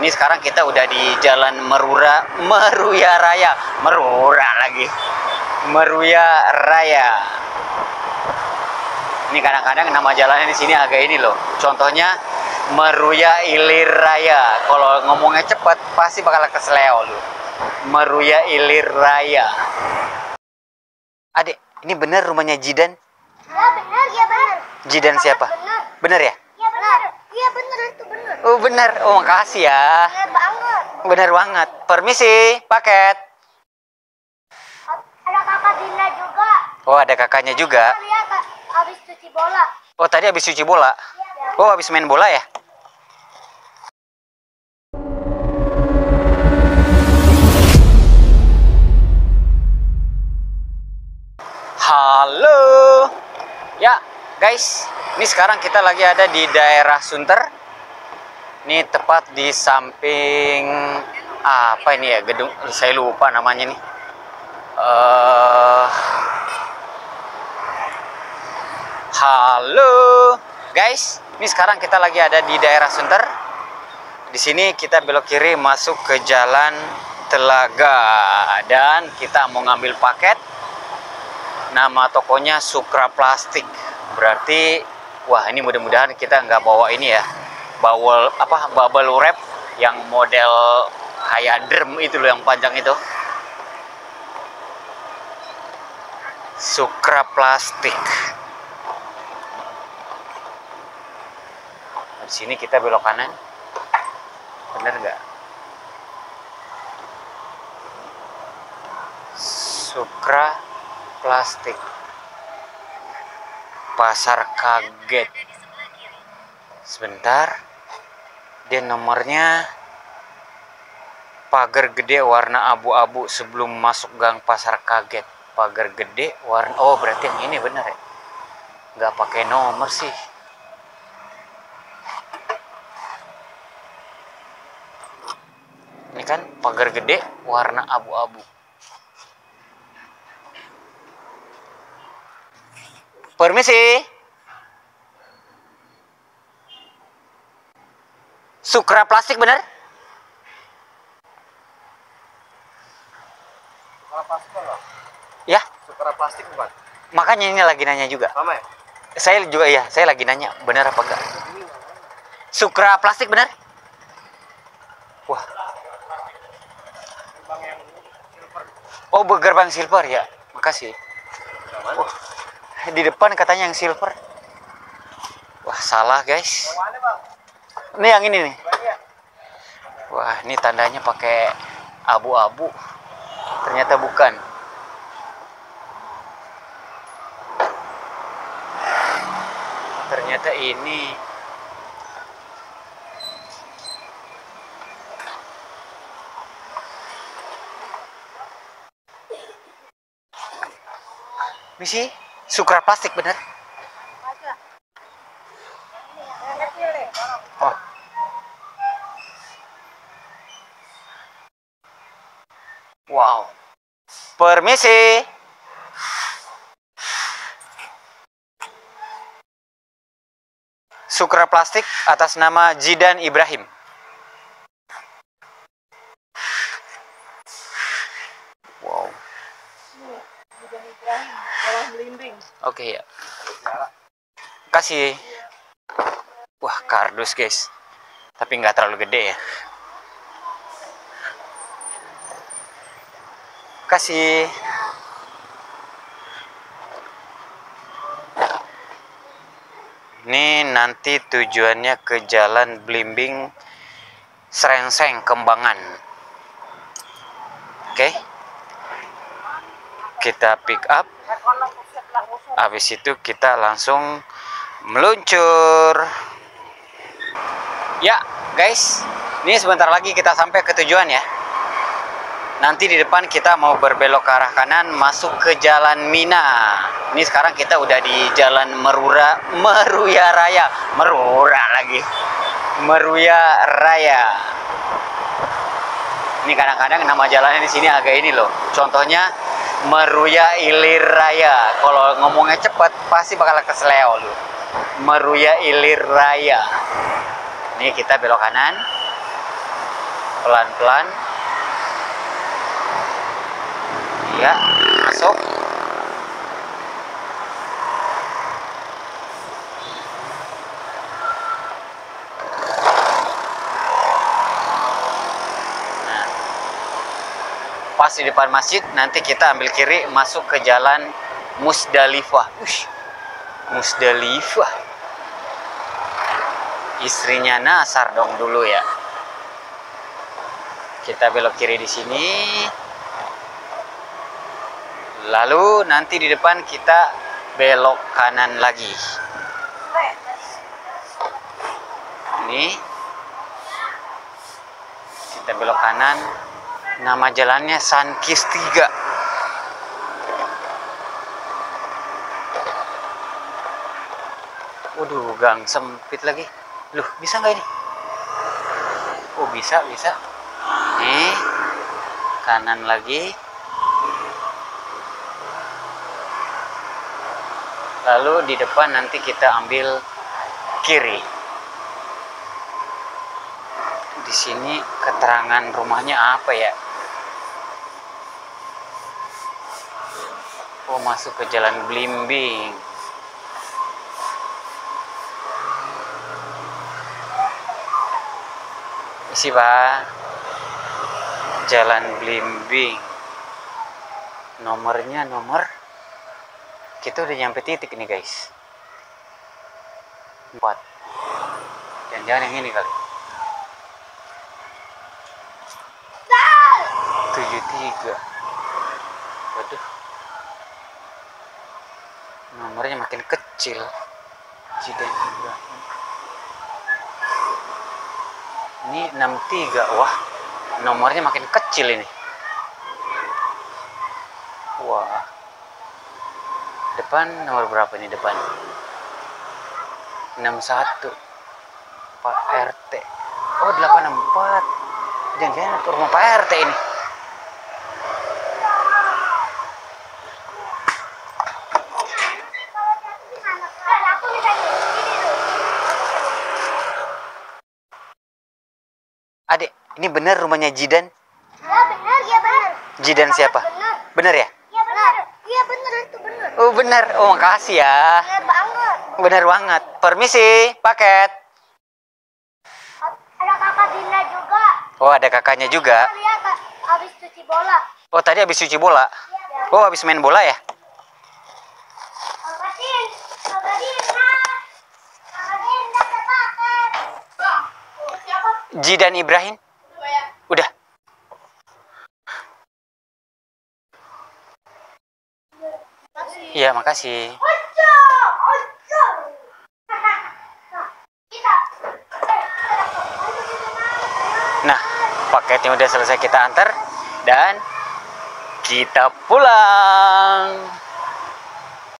Ini sekarang kita udah di Jalan Merura, Meruya Raya, Merura lagi, Meruya Raya. Ini kadang-kadang nama jalannya di sini agak ini loh. Contohnya Meruya Ilir Raya. Kalau ngomongnya cepet pasti bakal kesleo lu. Meruya Ilir Raya. Adik, ini bener rumahnya Jidan? Ya benar, ya benar. Jidan siapa? Benar. Bener ya? Ya benar. Iya benar itu benar. Oh bener. Oh makasih ya. Benar banget. Bener banget. Permisi, paket. Ada kakak Dina juga. Oh ada kakaknya juga. Lihat habis cuci bola. Oh tadi habis cuci bola. Ya. Oh habis main bola ya? Halo. Ya, guys. Ini sekarang kita lagi ada di daerah Sunter. Ini tepat di samping apa ini ya gedung saya lupa namanya nih. Eh Halo, guys. Ini sekarang kita lagi ada di daerah Sunter. Di sini kita belok kiri masuk ke jalan Telaga dan kita mau ngambil paket. Nama tokonya Sukra Plastik. Berarti, wah ini mudah-mudahan kita nggak bawa ini ya, bawel apa bubble wrap yang model kayak drum itu loh yang panjang itu. Sukra Plastik. Di sini kita belok kanan. Bener nggak? Sukra Plastik. Pasar kaget. Sebentar. Dia nomornya pagar gede warna abu-abu sebelum masuk gang pasar kaget. Pagar gede warna Oh, berarti yang ini bener ya? Nggak pakai nomor sih. Ini kan pagar gede warna abu-abu. Permisi. Sukra plastik bener? Sukra plastik apa? Ya, Sukra plastik bukan? makanya ini lagi nanya juga. Sama ya? Saya juga ya, saya lagi nanya bener apa enggak. Sukra plastik bener? Wah, oh gerbang silver ya. Makasih. Wah, di depan katanya yang silver. Wah, salah guys. Ini yang ini nih. Wah, ini tandanya pakai abu-abu. Ternyata bukan. Ternyata ini. Misi, sukra plastik bener? Permisi. Sukra plastik atas nama Jidan Ibrahim. Wow. Oke ya. Kasih. Wah, kardus guys. Tapi nggak terlalu gede ya. Kasih. Ini nanti tujuannya ke Jalan Blimbing Serengseng Kembangan. Oke. Kita pick up. Habis itu kita langsung meluncur. Ya, guys. Ini sebentar lagi kita sampai ke tujuan ya. Nanti di depan kita mau berbelok ke arah kanan masuk ke Jalan Mina. Ini sekarang kita udah di Jalan Merura, Meruya Raya, Merura lagi. Meruya Raya. Ini kadang-kadang nama jalannya di sini agak ini loh. Contohnya Meruya Ilir Raya. Kalau ngomongnya cepet pasti bakal kesleo lu. Meruya Ilir Raya. Ini kita belok kanan. pelan-pelan ya masuk. Nah, pas di depan masjid nanti kita ambil kiri masuk ke jalan Musdalifah. Ush, Musdalifah. Istrinya Nasar dong dulu ya. Kita belok kiri di sini lalu nanti di depan kita belok kanan lagi ini kita belok kanan nama jalannya Sankis 3 Waduh, gang sempit lagi. Loh, bisa nggak ini? Oh, bisa, bisa. Nih, kanan lagi. Lalu di depan nanti kita ambil kiri. Di sini keterangan rumahnya apa ya? Oh, masuk ke jalan Blimbing. Isi pak Jalan Blimbing Nomornya nomor Kita udah nyampe titik nih guys. Empat. Jangan-jangan yang ini kali. Tujuh tiga. Waduh. Nomornya makin kecil. Ibrahim ini 63 wah nomornya makin kecil ini. Wah depan nomor berapa ini depan? 61 Pak RT oh 84 jangan-jangan ke rumah Pak RT ini. Adik ini bener rumahnya Jidan? Ya benar, ya benar. Jidan siapa? Benar. bener ya Ya benar. Iya benar itu benar. Oh bener oh makasih ya. Benar banget. bener banget. Permisi paket. Ada kakak Dina juga. oh ada kakaknya juga. Lihat Kak, habis cuci bola. oh tadi habis cuci bola? Ya. oh habis main bola ya? Kakak Din, kakak Dina. Kakak Din dapat paket. Siapa? Jidan Ibrahim udah Iya makasih. Nah paketnya udah selesai kita antar Dan kita pulang